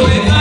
Oveja.